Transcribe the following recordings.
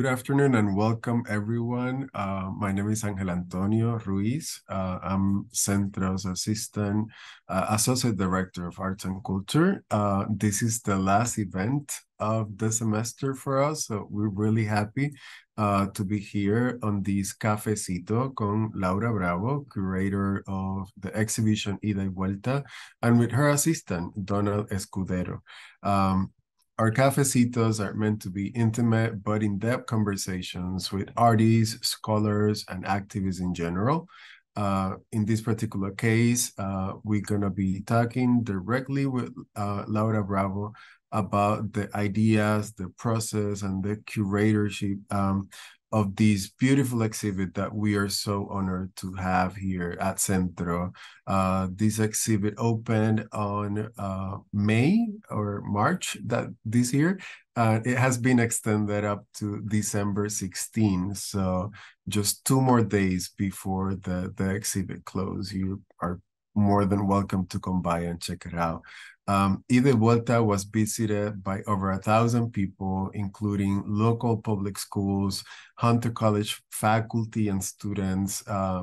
good afternoon and welcome everyone. Uh, my name is Angel Antonio Ruiz. Uh, I'm Centro's assistant, uh, associate director of arts and culture. Uh, this is the last event of the semester for us, so we're really happy uh, to be here on this cafecito con Laura Bravo, curator of the exhibition Ida y Vuelta, and with her assistant, Donald Escudero. Um, our cafecitos are meant to be intimate but in-depth conversations with artists, scholars, and activists in general. Uh, in this particular case, uh, we're going to be talking directly with uh, Laura Bravo about the ideas, the process, and the curatorship um, of this beautiful exhibit that we are so honored to have here at Centro. Uh, this exhibit opened on uh, May or March that this year. Uh, it has been extended up to December 16. So just two more days before the, the exhibit close. You are more than welcome to come by and check it out. Um, Ida Vuelta was visited by over a thousand people, including local public schools, Hunter College faculty and students, uh,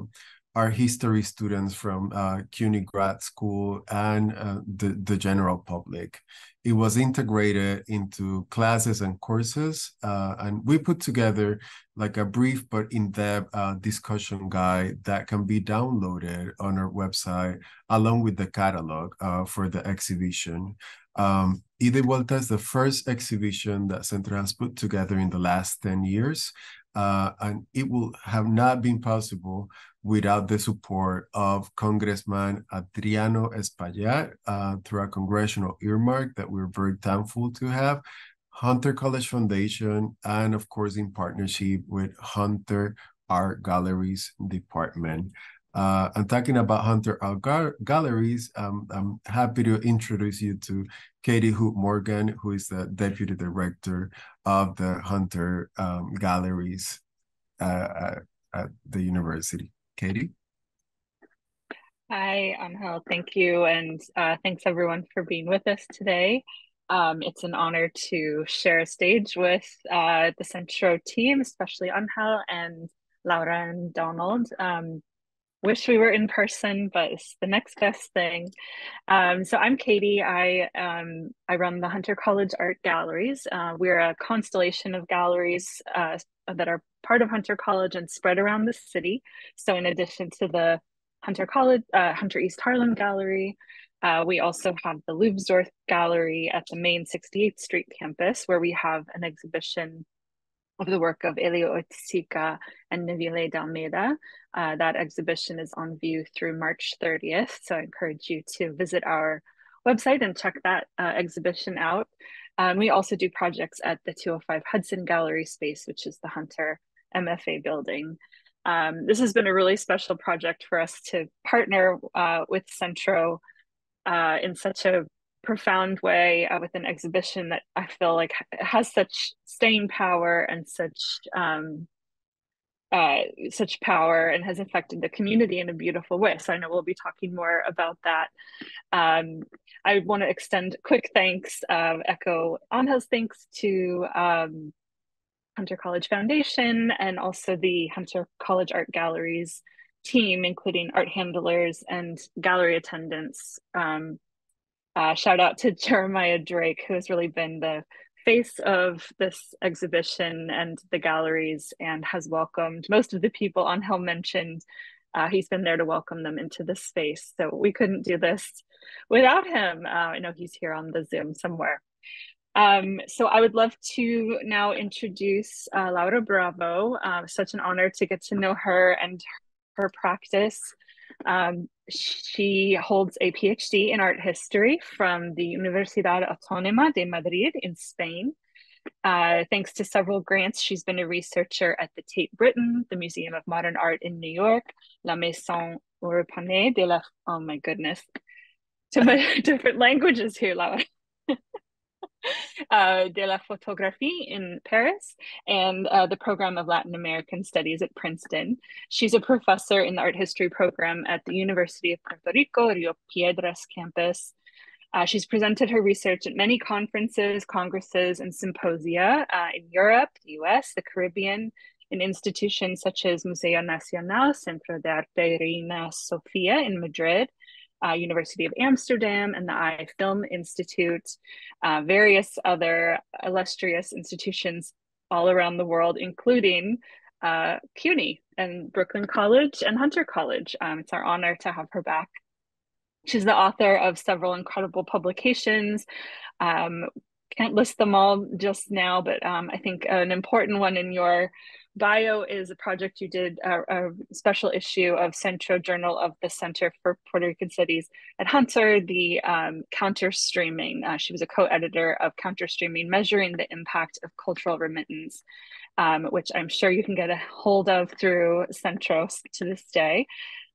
our history students from uh, CUNY grad school, and uh, the, the general public it was integrated into classes and courses. Uh, and we put together like a brief but in-depth uh, discussion guide that can be downloaded on our website along with the catalog uh, for the exhibition. Um, Ida Vuelta is the first exhibition that Centro has put together in the last 10 years. Uh, and it will have not been possible without the support of Congressman Adriano Espaillat uh, through a congressional earmark that we're very thankful to have, Hunter College Foundation, and of course in partnership with Hunter Art Galleries Department. Uh, I'm talking about Hunter Art Galleries. Um, I'm happy to introduce you to Katie Hoop Morgan, who is the deputy director of the Hunter um, Galleries uh, at the university. Katie? Hi, Angel. Thank you. And uh, thanks everyone for being with us today. Um, it's an honor to share a stage with uh, the Centro team, especially Angel and Laura and Donald. Um, wish we were in person, but it's the next best thing. Um, so I'm Katie. I um, I run the Hunter College Art Galleries. Uh, we're a constellation of galleries uh, that are part of Hunter College and spread around the city. So in addition to the Hunter College, uh, Hunter East Harlem Gallery, uh, we also have the Leubsdorf Gallery at the main 68th Street campus, where we have an exhibition of the work of Hélio Oiticica and Neville D'Almeida. Uh, that exhibition is on view through March 30th, so I encourage you to visit our website and check that uh, exhibition out. Um, we also do projects at the 205 Hudson Gallery space, which is the Hunter MFA building. Um, this has been a really special project for us to partner uh, with Centro uh, in such a profound way uh, with an exhibition that I feel like has such staying power and such um, uh, such power and has affected the community in a beautiful way. So I know we'll be talking more about that. Um, I want to extend quick thanks, uh, echo Angel's thanks to um, Hunter College Foundation and also the Hunter College Art Galleries team, including art handlers and gallery attendants. Um, uh, shout out to Jeremiah Drake, who has really been the face of this exhibition and the galleries and has welcomed most of the people on Angel mentioned. Uh, he's been there to welcome them into the space. So we couldn't do this without him. Uh, I know he's here on the Zoom somewhere. Um, so I would love to now introduce uh, Laura Bravo. Uh, such an honor to get to know her and her practice. Um, she holds a PhD in art history from the Universidad Autónoma de Madrid in Spain. Uh, thanks to several grants, she's been a researcher at the Tate Britain, the Museum of Modern Art in New York, La Maison Européenne de la... Oh my goodness. To my different languages here, Laura. uh, de la Photographie in Paris and uh, the program of Latin American Studies at Princeton. She's a professor in the art history program at the University of Puerto Rico, Rio Piedras campus. Uh, she's presented her research at many conferences, congresses, and symposia uh, in Europe, the US, the Caribbean, in institutions such as Museo Nacional, Centro de Arte Reina Sofia in Madrid, uh, University of Amsterdam, and the Eye Film Institute, uh, various other illustrious institutions all around the world, including uh, CUNY and Brooklyn College and Hunter College. Um, it's our honor to have her back. She's the author of several incredible publications. Um, can't list them all just now, but um, I think an important one in your bio is a project you did, a, a, special issue of Centro Journal of the Center for Puerto Rican Studies at Hunter, the um, counter streaming. Uh, she was a co-editor of counter streaming, measuring the impact of cultural remittance, um, which I'm sure you can get a hold of through Centros to this day.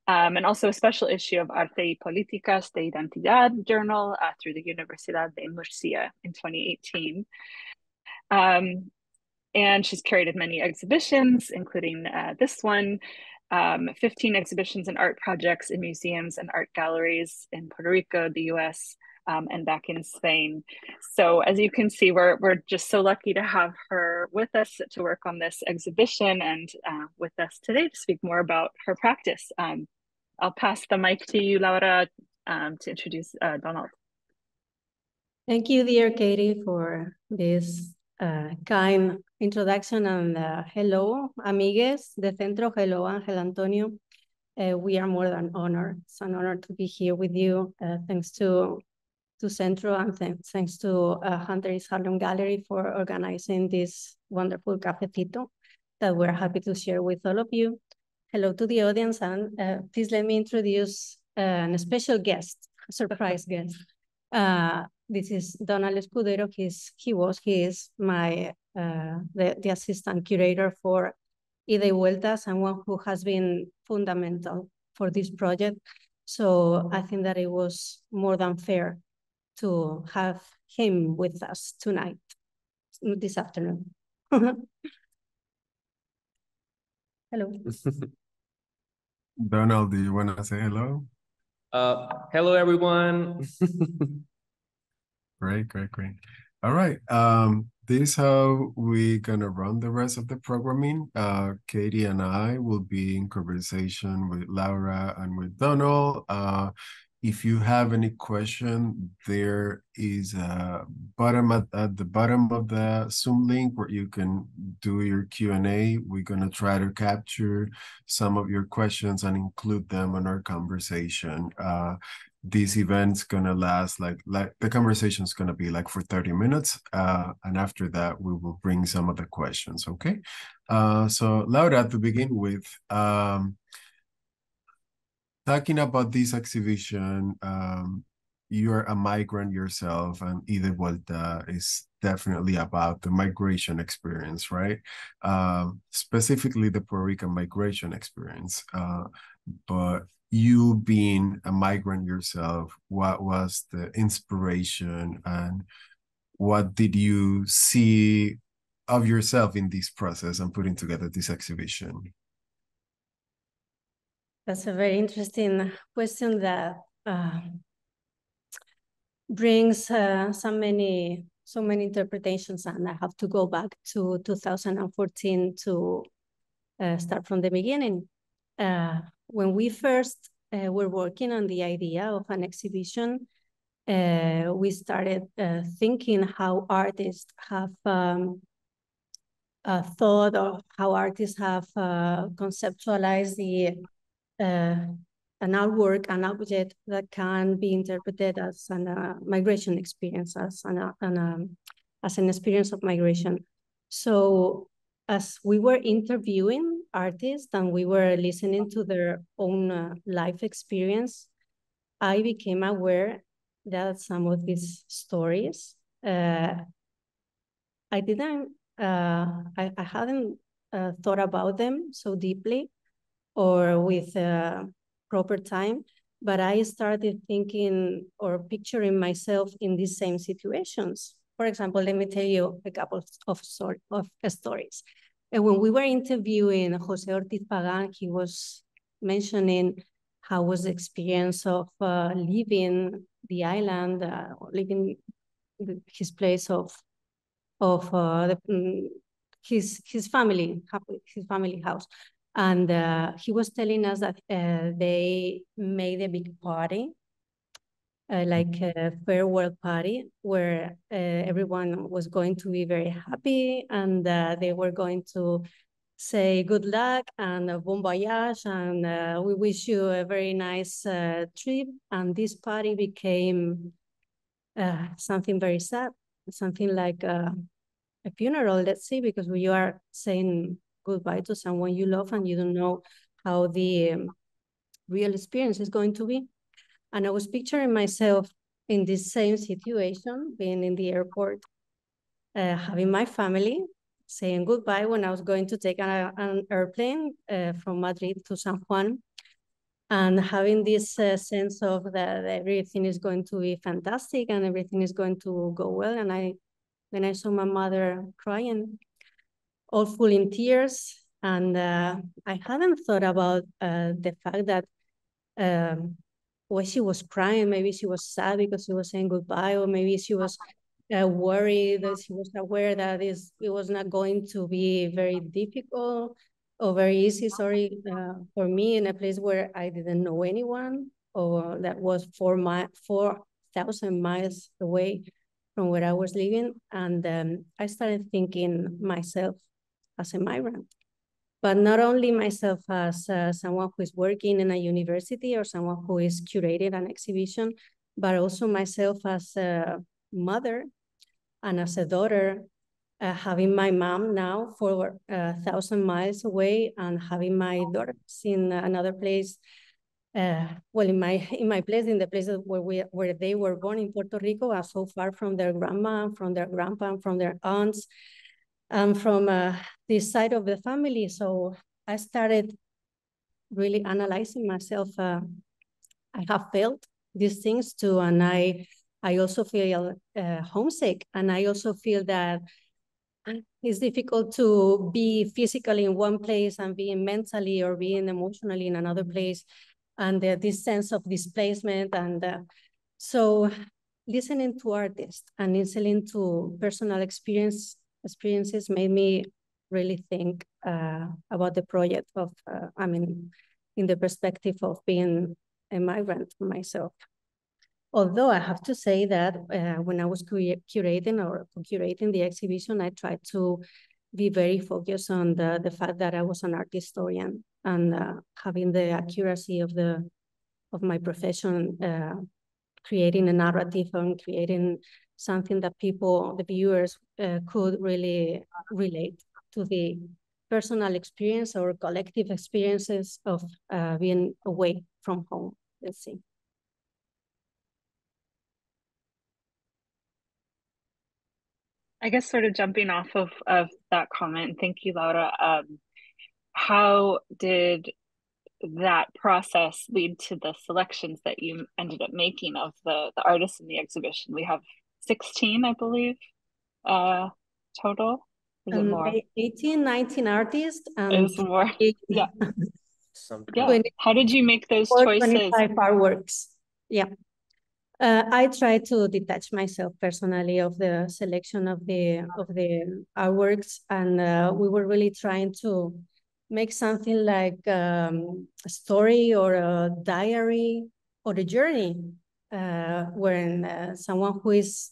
Um, and also a special issue of Arte y Políticas de Identidad journal uh, through the Universidad de Murcia in 2018. Um, and she's curated many exhibitions, including uh, this one, um, 15 exhibitions and art projects in museums and art galleries in Puerto Rico, the US, um, and back in Spain. So as you can see, we're, we're just so lucky to have her with us to work on this exhibition and uh, with us today to speak more about her practice. Um, I'll pass the mic to you, Laura, um, to introduce uh, Donald. Thank you, dear Katie, for this kind introduction and uh, hello, amigues de Centro. Hello, Angel Antonio. Uh, we are more than honored. It's an honor to be here with you. Uh, thanks to to Centro and th thanks to uh, Hunter Harlem Gallery for organizing this wonderful cafecito that we're happy to share with all of you. Hello to the audience and uh, please let me introduce uh, a special guest, surprise guest. Uh, this is Donald Escudero. He's, he was, he is my, uh, the, the assistant curator for Ida y Vueltas and one who has been fundamental for this project. So I think that it was more than fair to have him with us tonight, this afternoon. Hello. Donald, do you want to say hello? Uh, hello, everyone. Great, great, great. All right. Um, this is how we're gonna run the rest of the programming. Uh, Katie and I will be in conversation with Laura and with Donald. Uh, if you have any question, there is a bottom at, at the bottom of the Zoom link where you can do your Q&A. We're gonna try to capture some of your questions and include them in our conversation. Uh, this event's gonna last like like the conversation's gonna be like for 30 minutes uh and after that we will bring some of the questions okay? Uh so laura to begin with um talking about this exhibition um you're a migrant yourself and Ida Vuelta is definitely about the migration experience right um specifically the Puerto Rican migration experience uh but you being a migrant yourself, what was the inspiration and what did you see of yourself in this process and putting together this exhibition? That's a very interesting question that uh, brings uh, so many so many interpretations, and I have to go back to 2014 to uh, start from the beginning. Uh, when we first uh, were working on the idea of an exhibition, uh, we started uh, thinking how artists have um, thought of how artists have conceptualized the an artwork, an object that can be interpreted as a uh, migration experience, as an, an um, as an experience of migration. So as we were interviewing artists and we were listening to their own uh, life experience, I became aware that some of these stories, uh, I didn't, uh, I, I hadn't uh, thought about them so deeply or with uh, proper time, but I started thinking or picturing myself in these same situations for example, let me tell you a couple of, sort of stories. And when we were interviewing Jose Ortiz Pagan, he was mentioning how was the experience of uh, living the island, uh, leaving his place of of uh, the, mm, his his family, his family house. And uh, he was telling us that uh, they made a big party, uh, like a farewell party, where uh, everyone was going to be very happy and uh, they were going to say good luck and bon voyage and uh, we wish you a very nice trip. And this party became something very sad, something like a funeral, let's say, because we are saying goodbye to someone you love and you don't know how the um, real experience is going to be. And I was picturing myself in this same situation, being in the airport, uh, having my family, saying goodbye when I was going to take an, an airplane uh, from Madrid to San Juan, and having this uh, sense of that everything is going to be fantastic and everything is going to go well. And I, when I saw my mother crying, all full in tears. And uh, I hadn't thought about uh, the fact that um, when she was crying, maybe she was sad because she was saying goodbye, or maybe she was uh, worried that she was aware that is, it was not going to be very difficult or very easy, sorry, uh, for me in a place where I didn't know anyone or that was four, mi 4,000 miles away from where I was living. And um, I started thinking myself, as a migrant. But not only myself as uh, someone who is working in a university or someone who is curating an exhibition, but also myself as a mother and as a daughter, uh, having my mom now for a uh, thousand miles away and having my daughters in another place uh, well, in my in my place, in the places where we where they were born in Puerto Rico, are so far from their grandma, from their grandpa, from their aunts, I'm from uh, this side of the family. So I started really analyzing myself. Uh, I have felt these things too, and I I also feel uh, homesick, and I also feel that it's difficult to be physically in one place and being mentally or being emotionally in another place, and uh, this sense of displacement. And uh, so, listening to artists and listening to personal experience experiences made me really think uh, about the project of, uh, I mean, in the perspective of being a migrant myself. Although I have to say that uh, when I was curating or curating the exhibition, I tried to be very focused on the, the fact that I was an art historian and uh, having the accuracy of the of my profession, uh, creating a narrative and creating something that people, the viewers, uh, could really relate to the personal experience or collective experiences of uh, being away from home, let's see. I guess sort of jumping off of, of that comment, thank you, Laura. Um, how did that process lead to the selections that you ended up making of the, the artists in the exhibition? We have 16, I believe, uh, total. Is um, it more? 18, 19 artists. It was more. yeah. yeah. How did you make those choices? 25 artworks. Yeah. Uh, I try to detach myself personally of the selection of the of the artworks, and uh, we were really trying to make something like um, a story or a diary or a journey uh, when uh, someone who is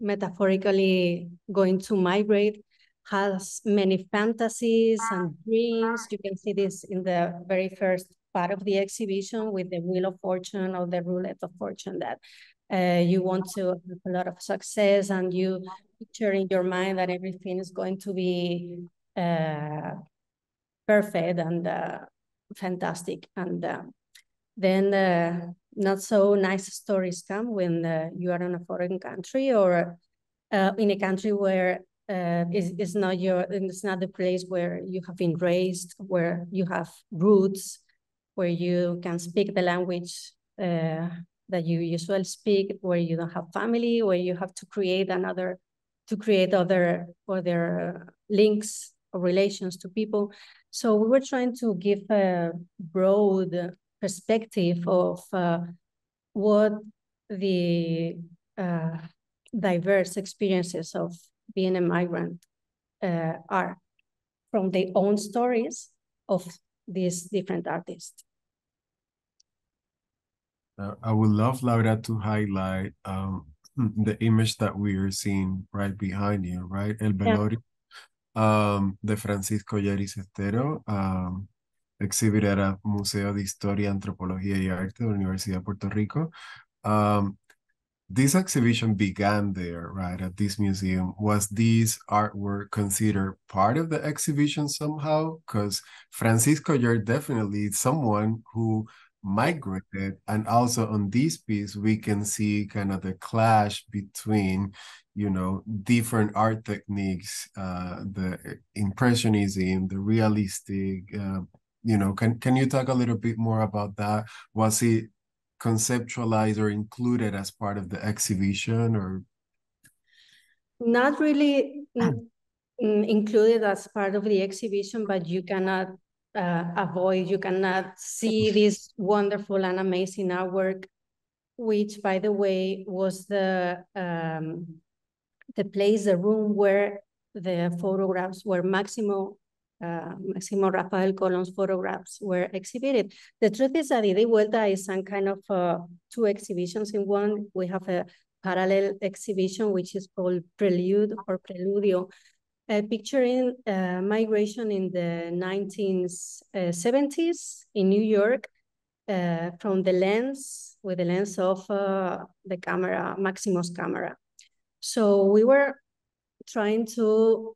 metaphorically going to migrate has many fantasies and dreams. You can see this in the very first part of the exhibition with the Wheel of Fortune or the Roulette of Fortune that uh, you want to have a lot of success and you picture in your mind that everything is going to be uh, perfect and uh, fantastic. And uh, then uh, not so nice stories come when uh, you are in a foreign country or uh, in a country where uh, it's, not your it's not the place where you have been raised where you have roots where you can speak the language that you usually speak where you don't have family where you have to create another to create other other links or relations to people. So we were trying to give a broad perspective of uh, what the uh, diverse experiences of being a migrant uh, are from their own stories of these different artists. Uh, I would love Laura to highlight um, the image that we are seeing right behind you, right? El Velorio yeah. um, de Francisco Oller y Cestero, um, exhibited at Museo de Historia, Antropología y Arte de la Universidad de Puerto Rico. Um, this exhibition began there, right, at this museum. Was this artwork considered part of the exhibition somehow? Because Francisco, you're definitely someone who migrated. And also on this piece, we can see kind of the clash between, you know, different art techniques, uh, the impressionism, the realistic, uh, you know, can, can you talk a little bit more about that? Was it conceptualized or included as part of the exhibition or? Not really included as part of the exhibition, but you cannot uh, avoid, you cannot see this wonderful and amazing artwork, which by the way was the um, the place, the room where the photographs were Maximo uh, Maximo Rafael Colon's photographs were exhibited. The truth is that Ida Vuelta is some kind of uh, two exhibitions in one. We have a parallel exhibition, which is called Prelude or Preludio, uh, picturing uh, migration in the 1970s in New York uh, from the lens, with the lens of uh, the camera, Maximo's camera. So we were trying to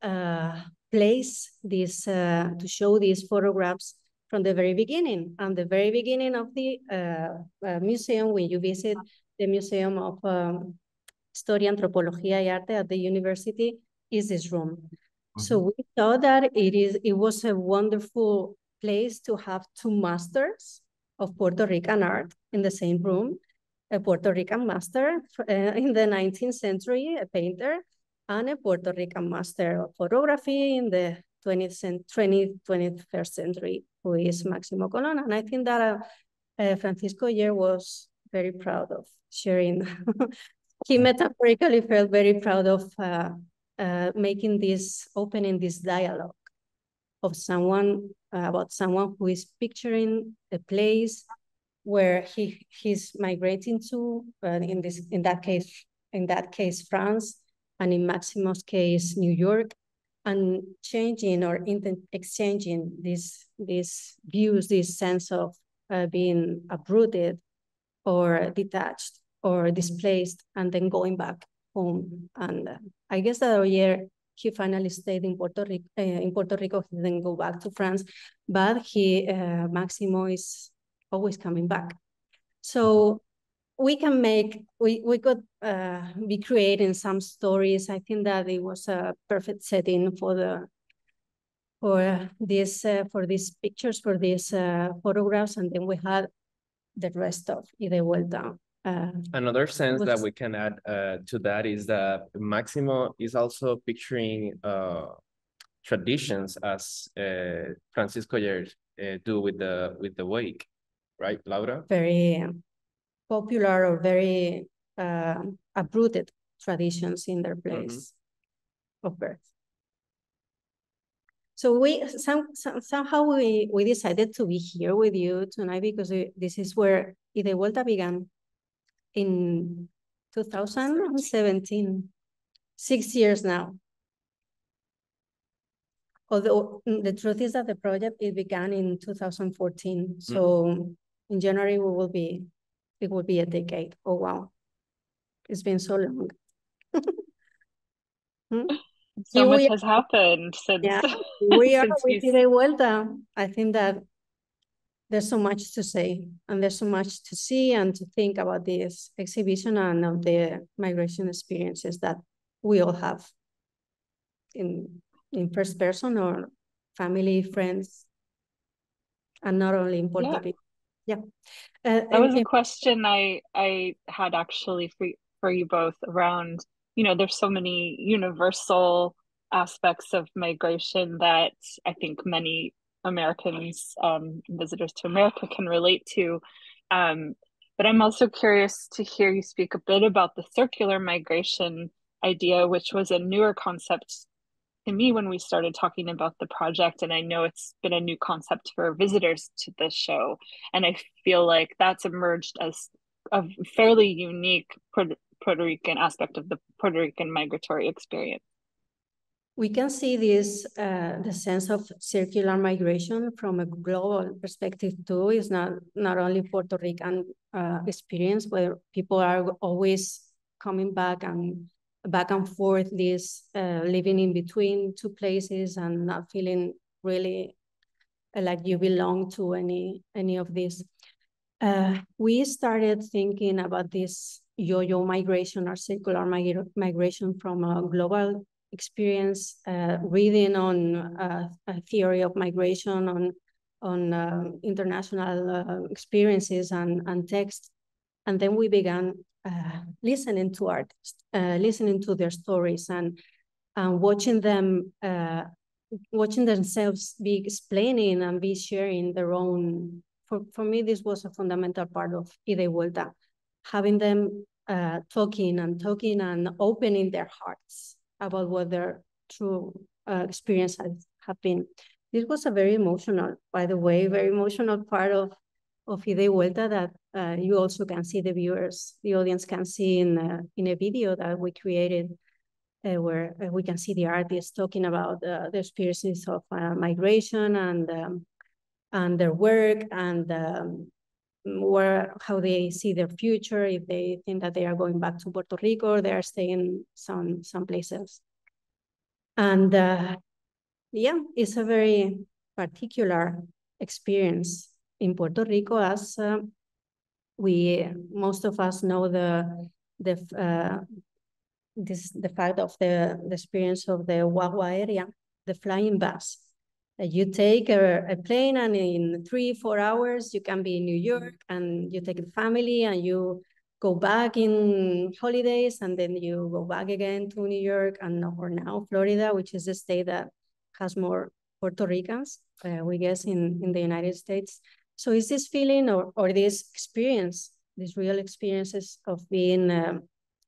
place this, uh, to show these photographs from the very beginning. And the very beginning of the uh, uh, museum, when you visit the Museum of um, Historia, Antropología y Arte at the university, is this room. Mm -hmm. So we thought that it is it was a wonderful place to have two masters of Puerto Rican art in the same room. A Puerto Rican master uh, in the 19th century, a painter, and a Puerto Rican master of photography in the 20th, 20th 21st century, who is Maximo Colon. And I think that uh, uh, Francisco Oller was very proud of sharing. he metaphorically felt very proud of uh, uh, making this, opening this dialogue of someone, uh, about someone who is picturing a place where he he's migrating to, uh, in this in that case, in that case, France, and in Maximo's case, New York, and changing or exchanging these, these views, this sense of uh, being uprooted or detached or displaced, and then going back home. And uh, I guess that year he finally stayed in Puerto Rico. Uh, in Puerto Rico, he didn't go back to France, but he uh, Maximo is always coming back. So we can make we we could uh, be creating some stories. I think that it was a perfect setting for the for this uh, for these pictures for these uh, photographs, and then we had the rest of Ida Vuelta. Uh, Another sense was... that we can add uh, to that is that Maximo is also picturing uh, traditions as Francisco do with the with the wake, right, Laura? Very popular or very uh, uprooted traditions in their mm-hmm. place mm -hmm. of birth. So we some, some, somehow we we decided to be here with you tonight because we, this is where Ida Vuelta began in 2017, six years now. Although mm, the truth is that the project it began in 2014. So mm -hmm. in January we will be it will be a decade. Oh, wow. It's been so long. hmm? So much has happened since. Yeah, we are with Ida Vuelta. I think that there's so much to say and there's so much to see and to think about this exhibition and of the migration experiences that we all have in in first person or family, friends, and not only in Puerto yeah. Rico. Yeah. Uh, that was a question I I had actually for for you both around. You know, there's so many universal aspects of migration that I think many Americans, um, visitors to America, can relate to. Um, But I'm also curious to hear you speak a bit about the circular migration idea, which was a newer concept me when we started talking about the project. And I know it's been a new concept for visitors to the show. And I feel like that's emerged as a fairly unique Puerto, Puerto Rican aspect of the Puerto Rican migratory experience. We can see this, uh, the sense of circular migration from a global perspective too. Is not not only Puerto Rican uh, experience where people are always coming back and back and forth, this uh, living in between two places and not feeling really uh, like you belong to any any of these. Uh, we started thinking about this yo-yo migration or circular mig migration from a global experience, uh, reading on uh, a theory of migration, on on uh, international uh, experiences and, and text. And then we began uh, listening to artists, uh, listening to their stories and, and watching them, watching themselves be explaining and be sharing their own. For, for me, this was a fundamental part of Ida Vuelta, having them talking and talking and opening their hearts about what their true uh, experiences have been. This was a very emotional, by the way, very emotional part of of Ida Vuelta that uh, you also can see the viewers, the audience can see in uh, in a video that we created uh, where uh, we can see the artists talking about the experiences of uh, migration and um, and their work and um, where how they see their future, if they think that they are going back to Puerto Rico or they are staying some some places. And yeah, it's a very particular experience in Puerto Rico as we most of us know the the uh, this the fact of the, the experience of the Guagua aérea, the flying bus you take a, a, plane and in three, four hours, you can be in New York and you take the family and you go back in holidays and then you go back again to New York and or now Florida, which is the state that has more Puerto Ricans, uh, we guess, in, in the United States. So is this feeling or, or this experience, these real experiences of being um,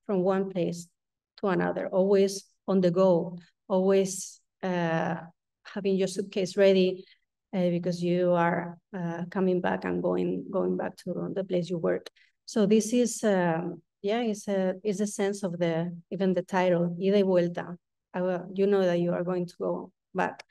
from one place to another, always on the go, always uh, having your suitcase ready uh, because you are uh, coming back and going going back to the place you work. So this is um, yeah, it's a it's a sense of the even the title ida y vuelta. Uh, you know that you are going to go back.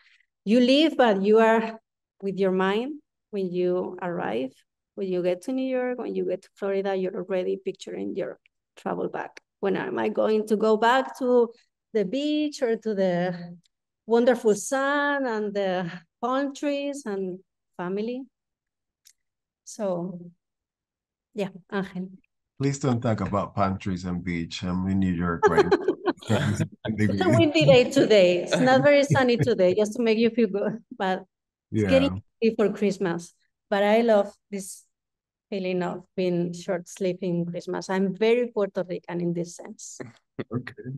You leave, but you are with your mind when you arrive. When you get to New York, when you get to Florida, you're already picturing your travel back. When am I going to go back to the beach or to the wonderful sun and the palm trees and family. So, yeah, Angel. Please don't talk about palm trees and beach. I'm in New York right it's a windy day today. It's not very sunny today, just to make you feel good. But it's getting for Christmas. But I love this feeling of being short sleeping Christmas. I'm very Puerto Rican in this sense. okay.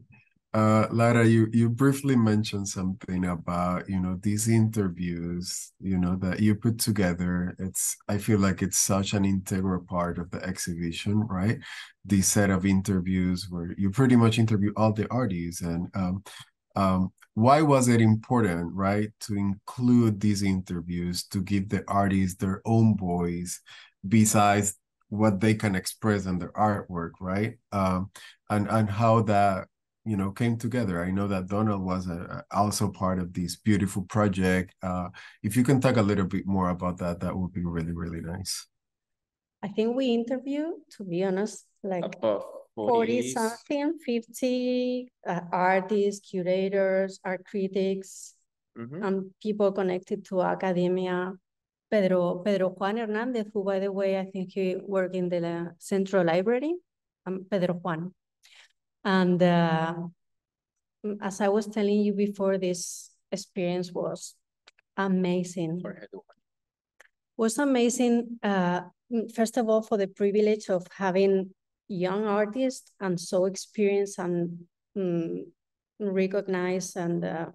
Uh, Lara, you, you briefly mentioned something about, you know, these interviews, you know, that you put together. It's, I feel like it's such an integral part of the exhibition, right? The set of interviews where you pretty much interview all the artists and um, um, why was it important, right, to include these interviews to give the artists their own voice besides what they can express in their artwork, right? Um, and and how that you know came together. I know that donald was a, also part of this beautiful project. Uh, if you can talk a little bit more about that that would be really really nice. I think we interviewed to be honest like Above 40 something 50 uh, artists curators art critics mm -hmm. and people connected to academia pedro pedro juan hernandez who by the way i think he worked in the central library um, pedro juan and uh, as I was telling you before, this experience was amazing. Was amazing, uh, first of all, for the privilege of having young artists and so experienced and um, recognized and uh,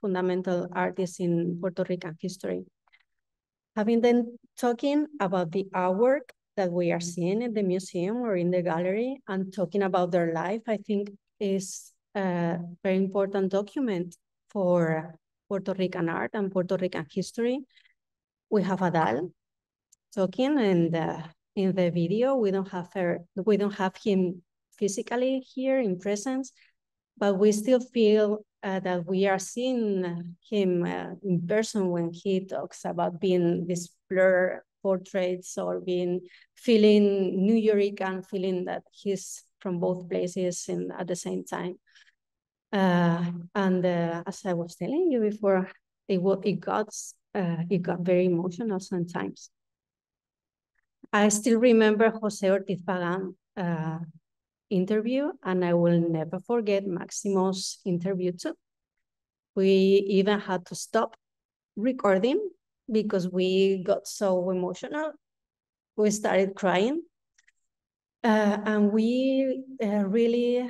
fundamental artists in Puerto Rican history. Having them talking about the artwork that we are seeing in the museum or in the gallery and talking about their life, I think is a very important document for Puerto Rican art and Puerto Rican history. We have Adal talking and uh, in the video, we don't have her, we don't have him physically here in presence, but we still feel uh, that we are seeing him uh, in person when he talks about being this blur portraits or being feeling New York and feeling that he's from both places in, at the same time. Uh, and uh, as I was telling you before, it, it got uh, it got very emotional sometimes. I still remember Jose Ortiz Pagan uh, interview, and I will never forget Maximo's interview too. We even had to stop recording because we got so emotional. We started crying. Uh, and we uh, really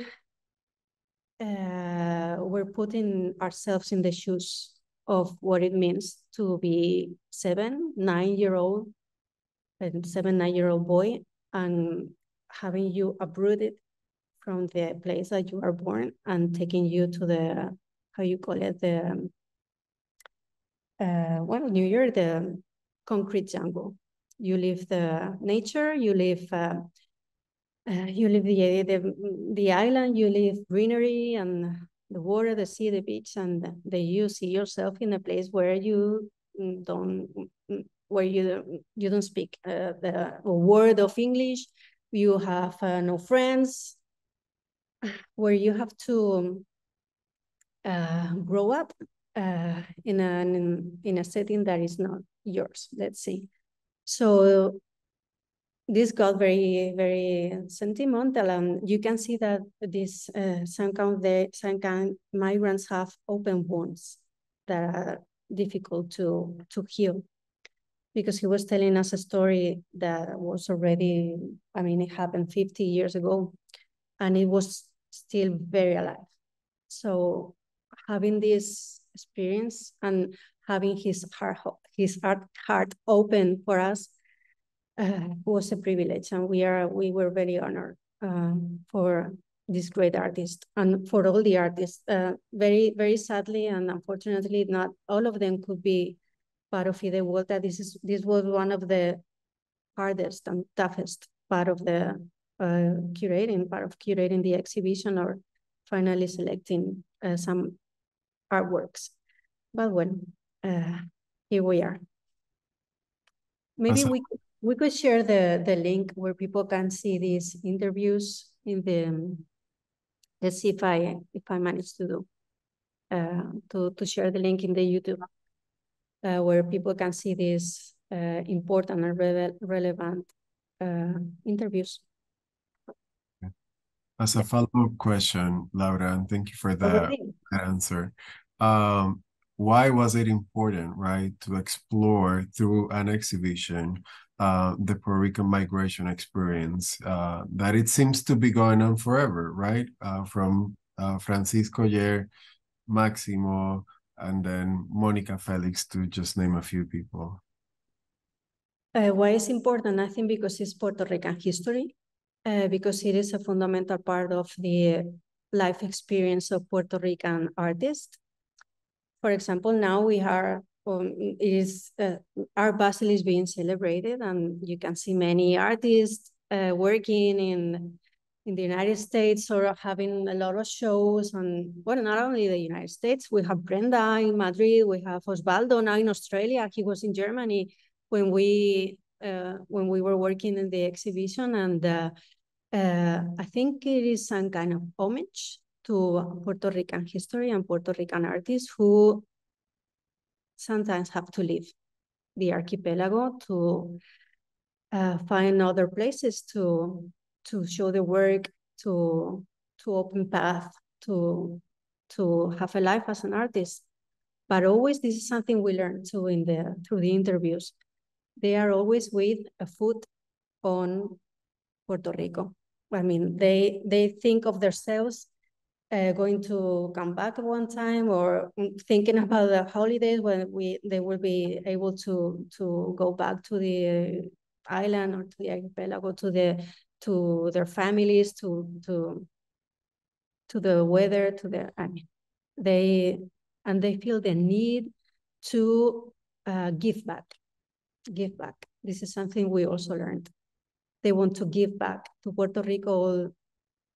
uh, were putting ourselves in the shoes of what it means to be seven, nine year old, and seven, nine year old boy, and having you uprooted from the place that you are born and taking you to the, how you call it, the uh, well, New York, the concrete jungle. You leave the nature, you leave uh, uh, you leave the, the, the island, you leave greenery and the water, the sea, the beach, and the, you see yourself in a place where you don't, where you, you don't speak uh, the word of English, you have uh, no friends, where you have to uh, grow up uh, in, an, in a setting that is not yours, let's see. So this got very, very sentimental. And you can see that these uh, some kind of the some kind migrants have open wounds that are difficult to to heal. Because he was telling us a story that was already, I mean, it happened 50 years ago, and it was still very alive. So having this experience and having his heart his heart, heart open for us uh, was a privilege and we are we were very honored um, for this great artist and for all the artists uh, very very sadly and unfortunately not all of them could be part of Ide Vuelta. This is this was one of the hardest and toughest part of the uh, curating part of curating the exhibition or finally selecting uh, some artworks. But well, uh, here we are. Maybe we we could share the the link where people can see these interviews in the. Let's see if I if I manage to do uh, to to share the link in the YouTube where people can see these uh, important and re relevant uh, interviews. As a follow-up question, Laura, and thank you for that, that answer um, why was it important, right, to explore through an exhibition uh, the Puerto Rican migration experience uh, that it seems to be going on forever, right? Uh, from uh, Francisco Oller, Maximo, and then Monica Felix, to just name a few people. Uh, why is important? I think because it's Puerto Rican history, uh, because it is a fundamental part of the life experience of Puerto Rican artists for example, now we are um, is uh, Art Basel is being celebrated, and you can see many artists uh, working in in the United States or having a lot of shows. And well, not only the United States, we have Brenda in Madrid, we have Osvaldo now in Australia. He was in Germany when we uh, when we were working in the exhibition, and uh, uh, I think it is some kind of homage to Puerto Rican history and Puerto Rican artists who sometimes have to leave the archipelago to uh, find other places to to show the work, to to open path, to to have a life as an artist. But always, this is something we learn too in the through the interviews. They are always with a foot on Puerto Rico. I mean, they they think of themselves uh, going to come back one time or thinking about the holidays when we they will be able to to go back to the island or to the archipelago, to the to their families, to to to the weather, to the I mean, they and they feel the need to uh, give back, give back. This is something we also learned. They want to give back to Puerto Rico all,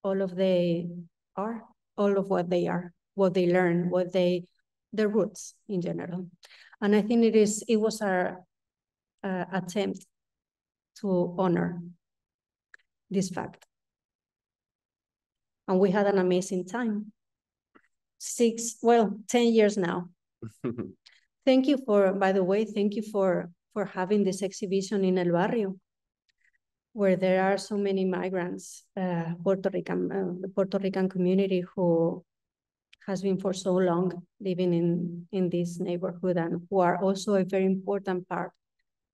all of they are, all of what they are, what they learn, what they, their roots in general. And I think it is, it was our uh, attempt to honor this fact. And we had an amazing time. Six, well, 10 years now. thank you for, by the way, thank you for, for having this exhibition in El Barrio, where there are so many migrants, uh, Puerto Rican, uh, the Puerto Rican community who has been for so long living in, in this neighborhood and who are also a very important part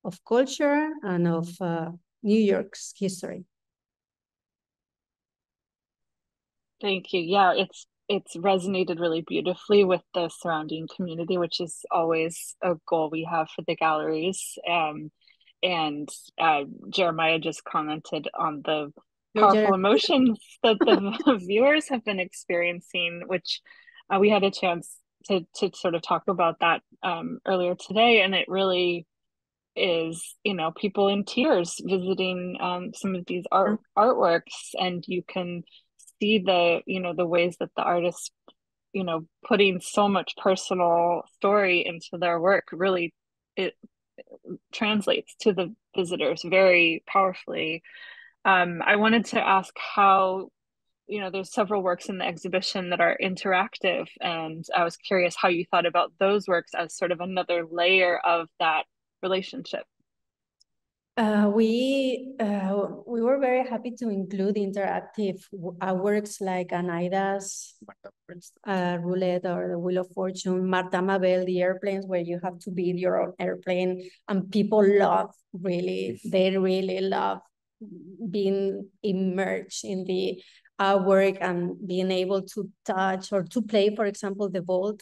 of culture and of uh, New York's history. Thank you. Yeah, it's it's resonated really beautifully with the surrounding community, which is always a goal we have for the galleries. Um, and uh, Jeremiah just commented on the powerful emotions that the viewers have been experiencing, which uh, we had a chance to to sort of talk about that um, earlier today, and it really is you know people in tears visiting um, some of these art artworks, and you can see the you know the ways that the artists you know putting so much personal story into their work really it, translates to the visitors very powerfully. Um, i wanted to ask how you know there's several works in the exhibition that are interactive and i was curious how you thought about those works as sort of another layer of that relationship uh, we uh, we were very happy to include interactive uh, works like Anaida's uh, Roulette or the Wheel of Fortune, Marta Mabel, the airplanes where you have to build your own airplane, and people love really, they really love being immersed in the work and being able to touch or to play, for example, the Vault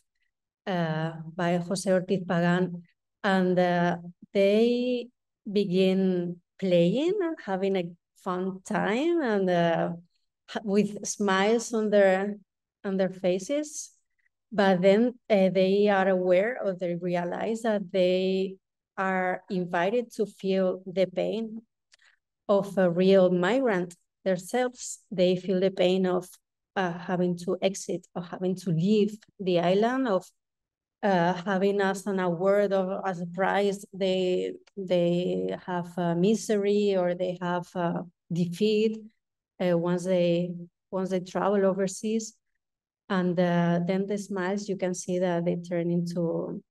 uh, by Jose Ortiz Pagan, and uh, they begin playing and having a fun time and uh, with smiles on their on their faces. But then uh, they are aware or they realize that they are invited to feel the pain of a real migrant themselves. They feel the pain of uh, having to exit or having to leave the island of uh, having as an award or as a prize, they they have misery or they have defeat uh, once they once they travel overseas, and uh, then the smiles you can see that they turn into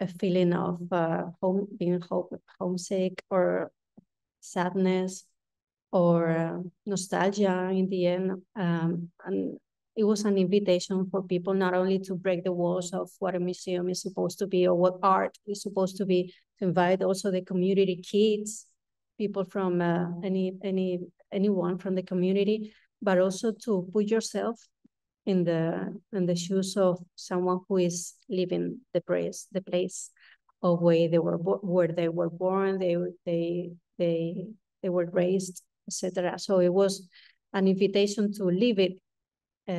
a feeling of uh, home being home, homesick or sadness or nostalgia in the end, um, and it was an invitation for people not only to break the walls of what a museum is supposed to be or what art is supposed to be, to invite also the community kids, people from uh, any any anyone from the community, but also to put yourself in the in the shoes of someone who is living the place the place of where they were where they were born, they they they they were raised, etc. So it was an invitation to live it uh,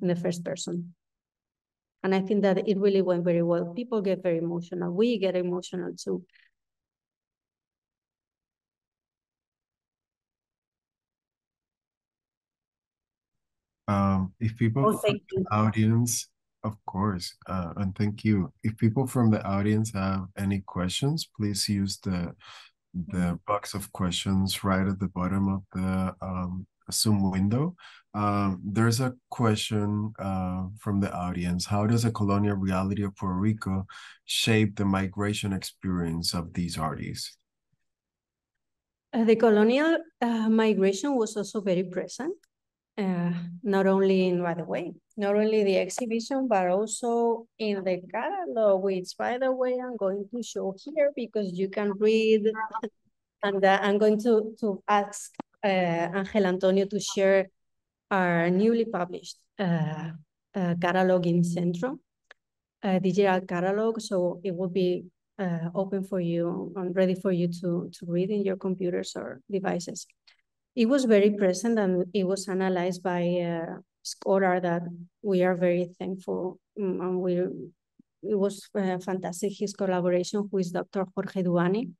in the first person. And I think that it really went very well. People get very emotional. We get emotional too. Um, if people oh, thank you. audience, of course, uh, and thank you. If people from the audience have any questions, please use the the box of questions right at the bottom of the um, Zoom window. Um, there's a question uh, from the audience. How does the colonial reality of Puerto Rico shape the migration experience of these artists? Uh, the colonial uh, migration was also very present, uh, not only in, by the way, not only the exhibition, but also in the catalog, which, by the way, I'm going to show here because you can read. And uh, I'm going to, to ask Angel Antonio to share our newly published uh, uh, catalog in Centro, digital catalog. So it will be uh, open for you and ready for you to, to read in your computers or devices. It was very present and it was analyzed by a scholar that we are very thankful mm, and we it was uh, fantastic his collaboration with Dr. Jorge Duany,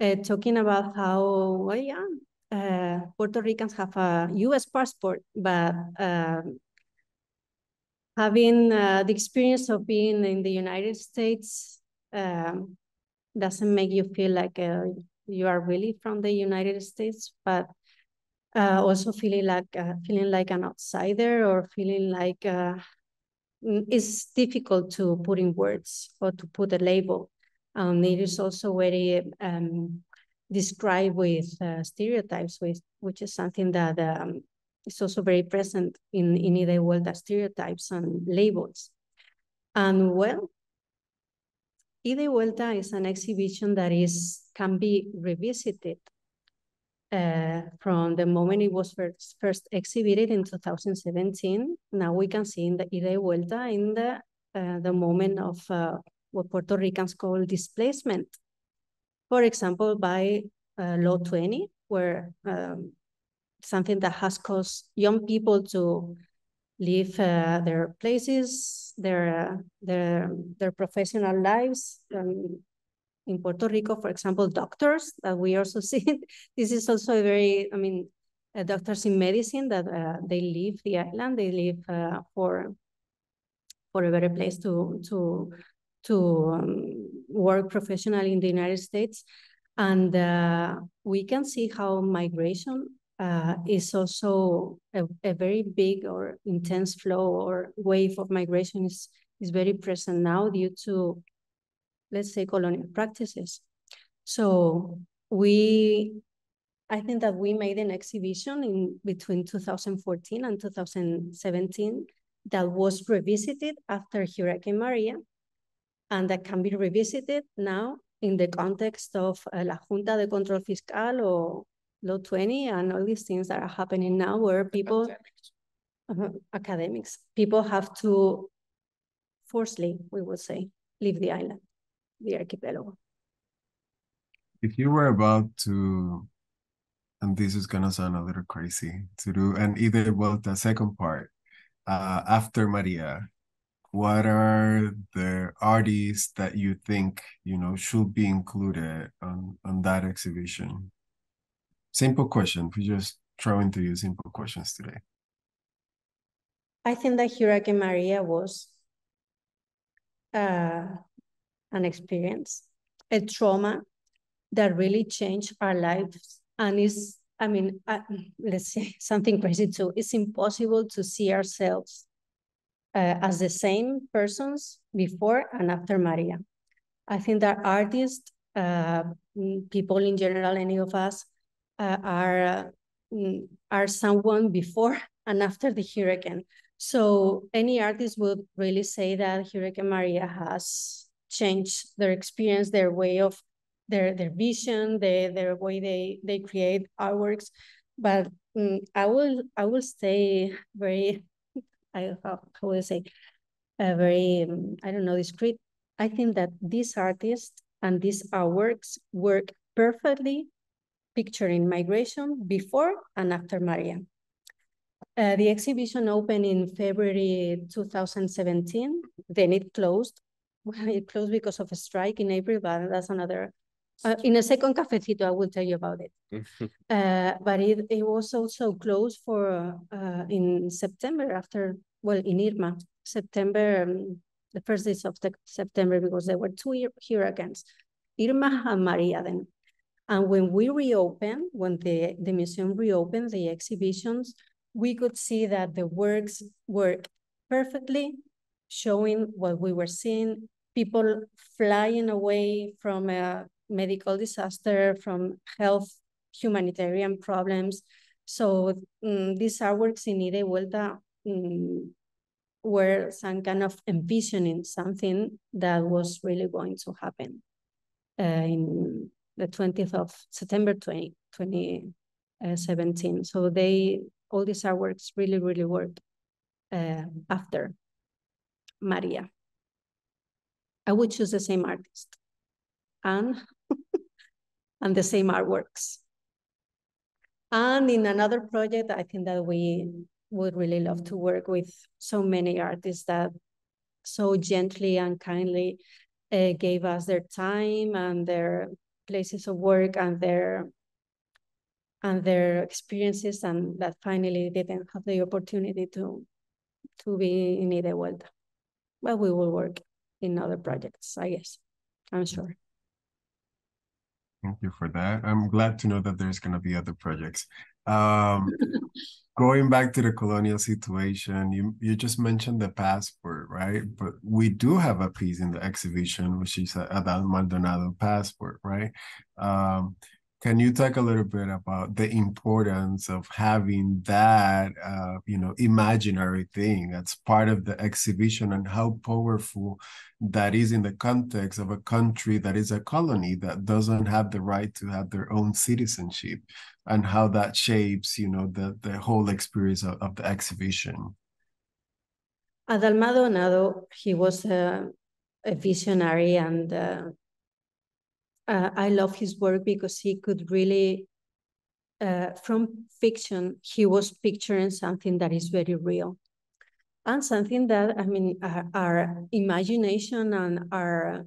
uh, talking about how well yeah uh, Puerto Ricans have a U.S. passport, but um, having uh, the experience of being in the United States um, doesn't make you feel like uh, you are really from the United States, but uh, also feeling like uh, feeling like an outsider or feeling like uh, it's difficult to put in words or to put a label. Um, it is also very um, described with uh, stereotypes, with, which is something that um, is also very present in, in Ida Vuelta stereotypes and labels. And well, Ida Vuelta is an exhibition that is can be revisited uh, from the moment it was first, first exhibited in 2017. Now we can see in the Ida Vuelta in the, uh, the moment of uh, what Puerto Ricans call displacement. For example, by uh, Law 20, where um, something that has caused young people to leave uh, their places, their, their, their professional lives, um, in Puerto Rico, for example, doctors that we also see. this is also a very, I mean, uh, doctors in medicine that uh, they leave the island, they leave uh, for for a better place to to to um, work professionally in the United States, and uh, we can see how migration uh, is also a, a very big or intense flow or wave of migration is is very present now due to let's say, colonial practices. So we, I think that we made an exhibition in between 2014 and 2017 that was revisited after Hurricane Maria, and that can be revisited now in the context of uh, La Junta de Control Fiscal or Law 20 and all these things that are happening now where people, academics, uh, academics people have to forcefully, we would say, leave the island the archipelago. If you were about to, and this is gonna sound a little crazy, to do an Ida y the second part uh, after Maria, what are the artists that you think you know should be included on on that exhibition? Simple question. we're just trying to use simple questions today. I think that Hurricane Maria was uh, an experience, a trauma that really changed our lives. And is, I mean, uh, let's say something crazy too. It's impossible to see ourselves uh, as the same persons before and after Maria. I think that artists, uh, people in general, any of us, uh, are mm, are someone before and after the hurricane. So any artist would really say that Hurricane Maria has changed their experience, their way of their their vision, their their way they they create artworks. But um, I will I will stay very I how, will I say a very um, I don't know discreet. I think that these artists and these artworks work perfectly picturing migration before and after Maria. Uh, the exhibition opened in February 2017, then it closed it closed because of a strike in April, but that's another. Uh, in a second cafecito, I will tell you about it. uh, but it, it was also closed for uh, in September after, well, in Irma, September, um, the first days of the September, because there were two hurricanes, Irma and Maria then. And when we reopened, when the, the museum reopened the exhibitions, we could see that the works work perfectly showing what we were seeing, people flying away from a medical disaster, from health, humanitarian problems. So um, these artworks in Ida Vuelta um, were some kind of envisioning something that was really going to happen uh, in the 20th of September 20, 2017. So they, all these artworks really, really worked uh, after Maria. I would choose the same artist. and and the same artworks. And in another project, I think that we would really love to work with so many artists that so gently and kindly uh, gave us their time and their places of work and their and their experiences and that finally didn't have the opportunity to to be in Ida Vuelta. But we will work in other projects, I guess. I'm sure. Thank you for that. I'm glad to know that there's going to be other projects. Um, going back to the colonial situation, you, you just mentioned the passport, right? But we do have a piece in the exhibition, which is a Adal Maldonado passport, right? Um, can you talk a little bit about the importance of having that, uh, you know, imaginary thing that's part of the exhibition and how powerful that is in the context of a country that is a colony that doesn't have the right to have their own citizenship and how that shapes, you know, the, the whole experience of, of the exhibition? Adal Maldonado, he was a, a visionary and uh, uh, I love his work because he could really, uh, from fiction, he was picturing something that is very real. And something that, I mean, our, our imagination and our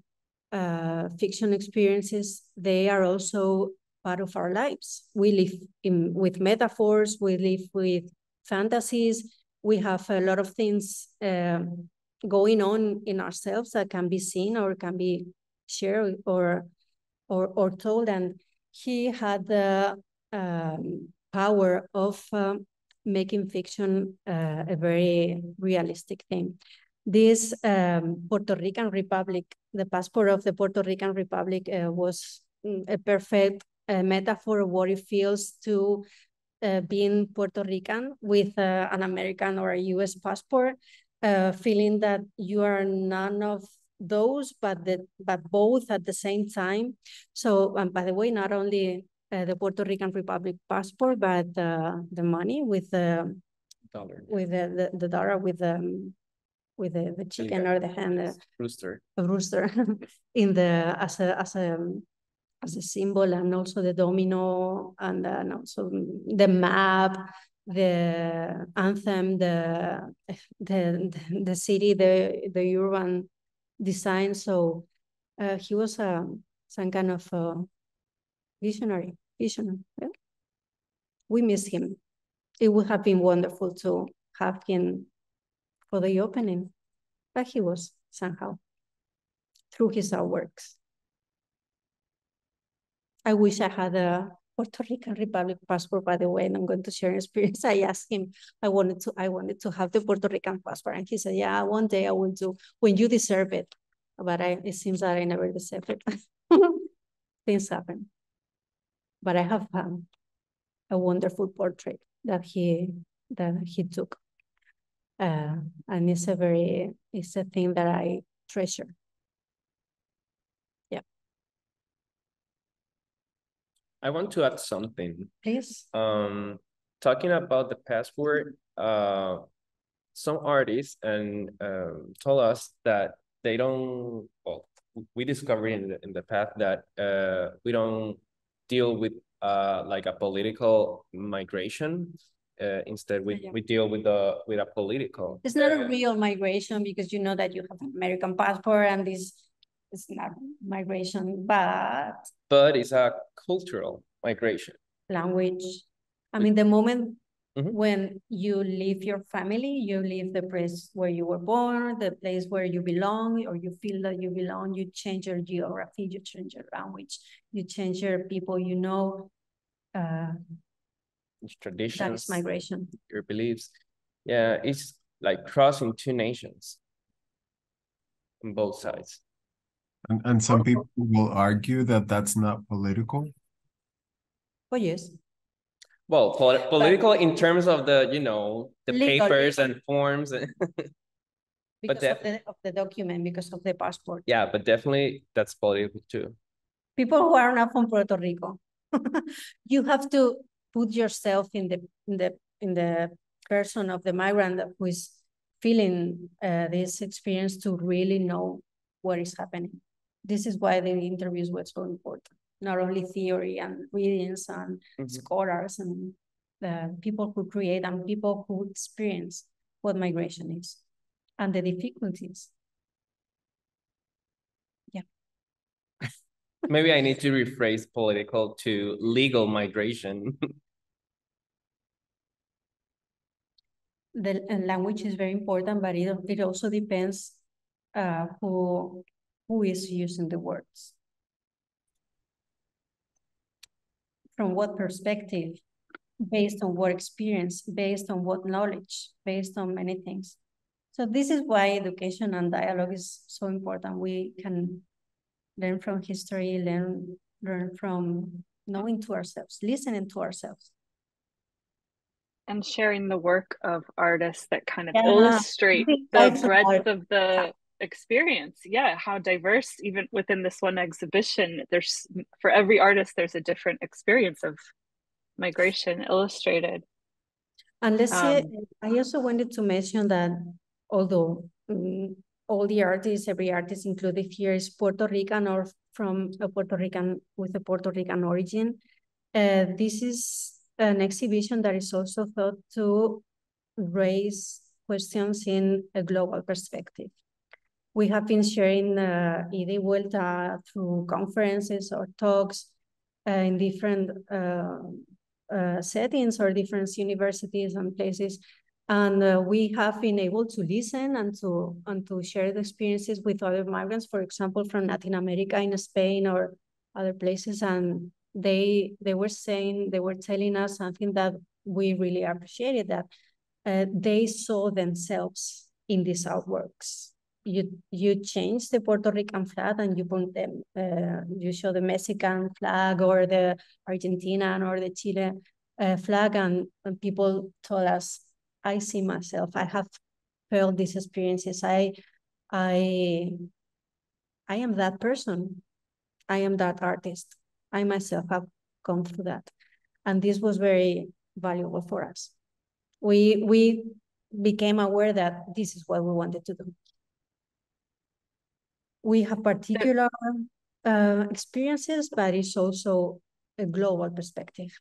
uh, fiction experiences, they are also part of our lives. We live in, with metaphors, we live with fantasies, we have a lot of things uh, going on in ourselves that can be seen or can be shared or or, or told, and he had the um, power of um, making fiction uh, a very realistic thing. This um, Puerto Rican Republic, the passport of the Puerto Rican Republic uh, was mm, a perfect uh, metaphor of what it feels to uh, being Puerto Rican with uh, an American or a US passport, uh, feeling that you are none of those, but the, but both at the same time. So, and by the way, not only uh, the Puerto Rican Republic passport, but uh, the money with the dollar with the, the, the dollar with the um, with the, the chicken or the hen, the rooster. a rooster in the as a as a as a symbol, and also the domino, and, and also the map, the anthem, the the the city, the the urban design. So uh, he was uh, some kind of uh, visionary, visionary. Yeah? We miss him. It would have been wonderful to have him for the opening, but he was somehow through his artworks. I wish I had a Puerto Rican Republic passport, by the way, and I'm going to share an experience. I asked him, I wanted to, I wanted to have the Puerto Rican passport. And he said, yeah, one day I will do when you deserve it. But I, it seems that I never deserve it. Things happen. But I have found a wonderful portrait that he, that he took. Uh, and it's a very, it's a thing that I treasure. I want to add something. Please. Um, talking about the passport, uh, some artists and um, told us that they don't. Well, we discovered in the, in the path that uh, we don't deal with uh like a political migration. Uh, instead, we, Yeah. we deal with the with a political. It's not a real migration because you know that you have an American passport and this is not migration, but but it's a cultural migration. language. I mean, the moment Mhm. when you leave your family, you leave the place where you were born, the place where you belong, or you feel that you belong, you change your geography, you change your language, you change your people you know. Uh, that traditions, is migration. your beliefs. Yeah, it's like crossing two nations on both sides. And, and some people will argue that that's not political. Oh, yes. Well, poli- political in terms of the, you know, the Legal, papers legal. and forms and Because of def- the, of the document, because of the passport. yeah, but definitely that's political too. people who are not from Puerto Rico. you have to put yourself in the in the in the person of the migrant who is feeling uh, this experience to really know what is happening. This is why the interviews were so important. Not only theory and readings and mm -hmm. scholars and the people who create and people who experience what migration is and the difficulties. Yeah. Maybe I need to rephrase political to legal migration. the language is very important, but it, it also depends uh, who who is using the words. From what perspective, based on what experience, based on what knowledge, based on many things. So this is why education and dialogue is so important. We can learn from history, learn, learn from knowing to ourselves, listening to ourselves. And sharing the work of artists that kind of yeah. illustrate the breadth of the experience. Yeah how diverse even within this one exhibition there's for every artist there's a different experience of migration illustrated. And let's um, say i also wanted to mention that although um, all the artists every artist included here is puerto rican or from a puerto rican with a puerto rican origin uh, this is an exhibition that is also thought to raise questions in a global perspective we have been sharing uh, Ida Vuelta through conferences or talks uh, in different uh, uh, settings or different universities and places. And uh, we have been able to listen and to, and to share the experiences with other migrants, for example, from Latin America in Spain or other places. And they, they were saying, they were telling us something that we really appreciated, that uh, they saw themselves in these artworks you you change the Puerto Rican flag and you put them uh, you show the Mexican flag or the Argentinian or the Chile uh, flag and, and people told us I see myself. I have felt these experiences. I I I am that person. I am that artist. I myself have gone through that. And this was very valuable for us. We we became aware that this is what we wanted to do we have particular uh, experiences, but it's also a global perspective.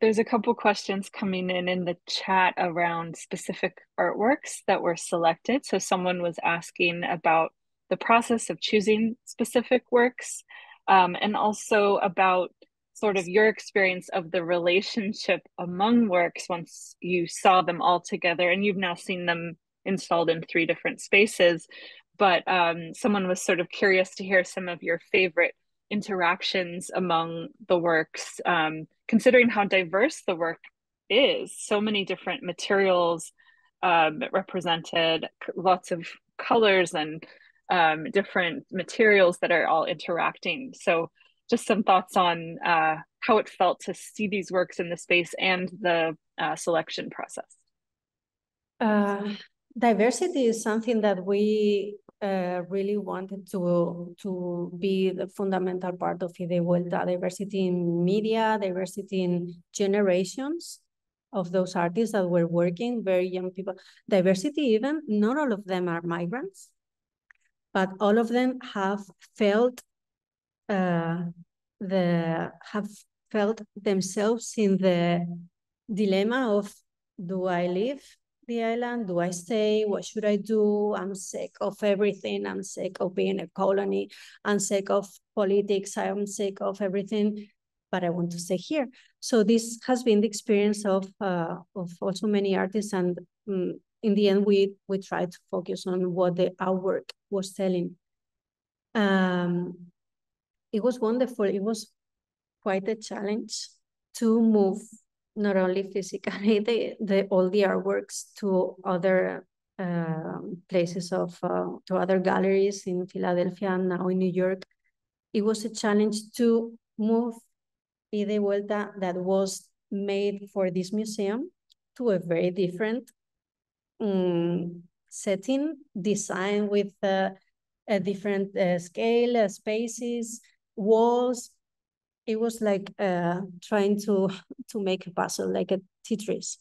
There's a couple questions coming in in the chat around specific artworks that were selected. So someone was asking about the process of choosing specific works um, and also about sort of your experience of the relationship among works once you saw them all together and you've now seen them installed in three different spaces. But um, someone was sort of curious to hear some of your favorite interactions among the works, um, considering how diverse the work is. So many different materials um, represented, lots of colors and um, different materials that are all interacting. So, just some thoughts on uh, how it felt to see these works in the space and the uh, selection process. Uh, diversity is something that we uh, really wanted to to be the fundamental part of Ida Vuelta. Diversity in media, diversity in generations of those artists that were working, very young people. Diversity even, not all of them are migrants, but all of them have felt uh, the have felt themselves in the dilemma of do I live the island? Do I stay? What should I do? I'm sick of everything. I'm sick of being a colony. I'm sick of politics. I'm sick of everything, but I want to stay here. So this has been the experience of uh, of also many artists, and um, in the end, we we tried to focus on what the artwork was telling. Um, it was wonderful. It was quite a challenge to move not only physically the, the all the artworks to other uh, places of uh, to other galleries in Philadelphia and now in New York. It was a challenge to move Ida Vuelta that was made for this museum to a very different um, setting, design with uh, a different uh, scale, uh, spaces, walls, it was like uh, trying to to make a puzzle, like a Tetris.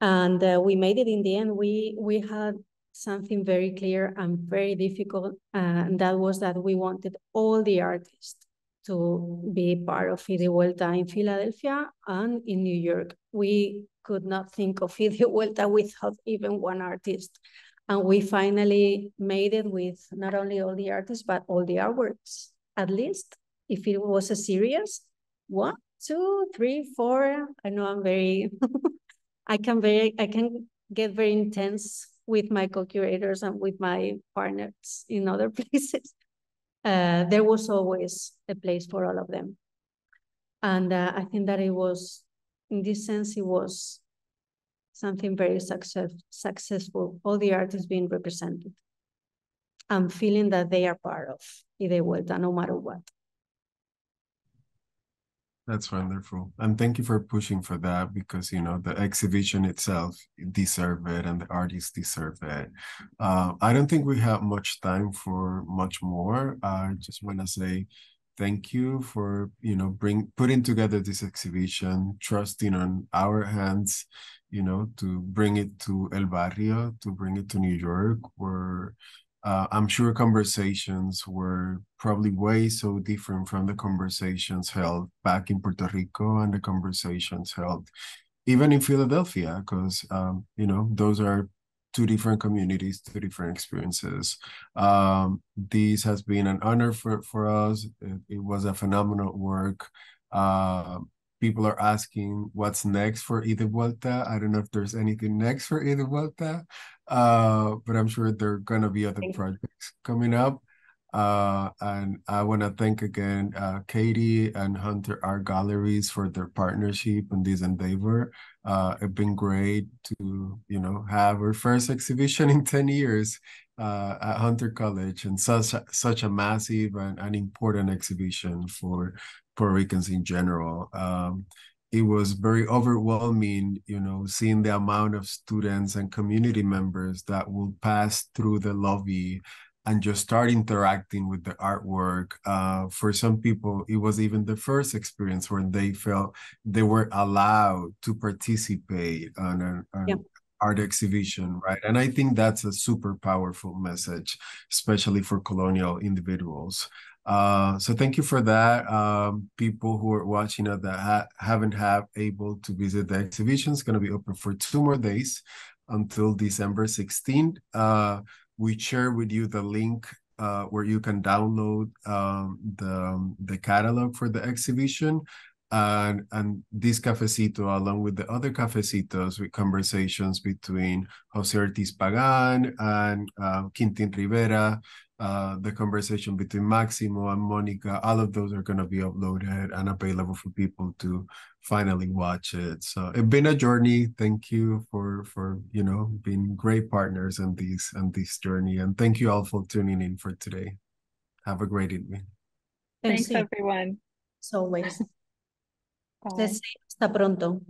And uh, we made it in the end. We we had something very clear and very difficult, and that was that we wanted all the artists to be part of Ida Vuelta in Philadelphia and in New York. We could not think of Ida Vuelta without even one artist. And we finally made it with not only all the artists, but all the artworks, at least if it was a series, one, two, three, four. I know I'm very, I can very, I can get very intense with my co-curators and with my partners in other places. Uh, there was always a place for all of them. And uh, I think that it was, in this sense, it was something very success, successful, all the artists being represented and feeling that they are part of Ida Vuelta, no matter what. That's wonderful. And thank you for pushing for that because, you know, the exhibition itself deserve it and the artists deserve it. Uh, I don't think we have much time for much more. I just want to say thank you for, you know, bring putting together this exhibition, trusting on our hands, you know, to bring it to El Barrio, to bring it to New York, where uh, I'm sure conversations were probably way so different from the conversations held back in Puerto Rico and the conversations held even in Philadelphia, because, um, you know, those are two different communities, two different experiences. Um, this has been an honor for, for us. It, it was a phenomenal work. Uh, people are asking what's next for Ida Vuelta. I don't know if there's anything next for Ida Vuelta, uh, but I'm sure there are going to be other projects coming up. Uh, and I want to thank again uh, Katie and Hunter Art Galleries for their partnership in this endeavor. Uh, it's been great to, you know, have our first exhibition in 10 years uh, at Hunter College and such a, such a massive and an important exhibition for Puerto Ricans in general. Um, it was very overwhelming, you know, seeing the amount of students and community members that will pass through the lobby and just start interacting with the artwork. Uh, for some people, it was even the first experience where they felt they were allowed to participate on an, yeah. art exhibition, right? And I think that's a super powerful message, especially for colonial individuals. Uh, so thank you for that. Um, people who are watching us that ha haven't have able to visit the exhibition is going to be open for two more days until December 16th. Uh, we share with you the link uh, where you can download um, the, um, the catalog for the exhibition. And, and this cafecito, along with the other cafecitos with conversations between Jose Ortiz Pagan and uh, Quintin Rivera, uh, the conversation between Maximo and Monica, all of those are going to be uploaded and available for people to finally watch it. So it's been a journey. Thank you for for you know being great partners in this and this journey, and thank you all for tuning in for today. Have a great evening. Thanks, Thanks everyone. As always. Hasta pronto.